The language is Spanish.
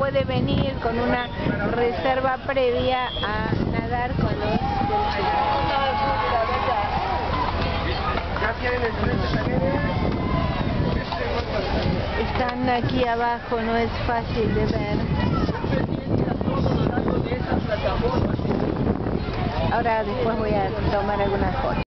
puede venir con una reserva previa a nadar con los Están aquí abajo, no es fácil de ver. Ahora después voy a tomar algunas fotos.